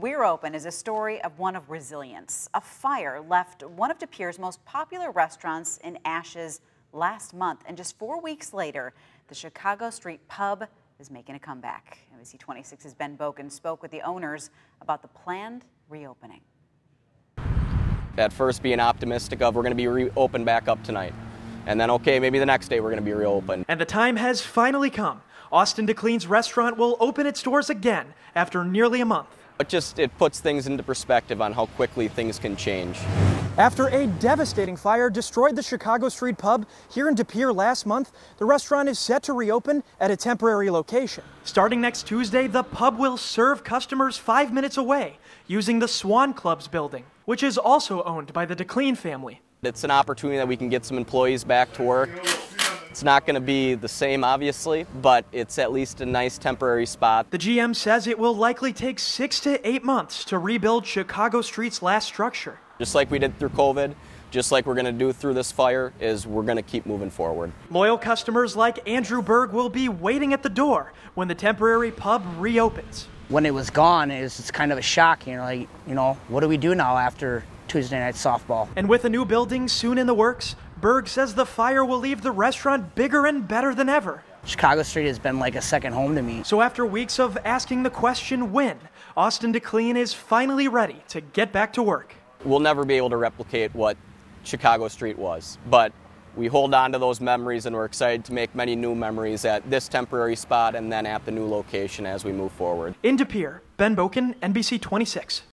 We're Open is a story of one of resilience. A fire left one of De Pere's most popular restaurants in ashes last month, and just four weeks later, the Chicago Street Pub is making a comeback. NBC 26's Ben Boken spoke with the owners about the planned reopening. At first, being optimistic of we're going to be reopened back up tonight. And then, okay, maybe the next day we're going to be reopened. And the time has finally come. Austin DeClean's restaurant will open its doors again after nearly a month. It just it puts things into perspective on how quickly things can change. After a devastating fire destroyed the Chicago Street Pub here in De Pere last month, the restaurant is set to reopen at a temporary location. Starting next Tuesday, the pub will serve customers five minutes away using the Swan Clubs building, which is also owned by the DeClean family. It's an opportunity that we can get some employees back to work. It's not going to be the same, obviously, but it's at least a nice temporary spot. The GM says it will likely take six to eight months to rebuild Chicago Street's last structure. Just like we did through COVID, just like we're going to do through this fire, is we're going to keep moving forward. Loyal customers like Andrew Berg will be waiting at the door when the temporary pub reopens. When it was gone, it was just kind of a shock. You know, like, you know, what do we do now after Tuesday night softball? And with a new building soon in the works, Berg says the fire will leave the restaurant bigger and better than ever. Chicago Street has been like a second home to me. So after weeks of asking the question when, Austin DeClean is finally ready to get back to work. We'll never be able to replicate what Chicago Street was, but we hold on to those memories and we're excited to make many new memories at this temporary spot and then at the new location as we move forward. In De Pere, Ben Boken, NBC 26.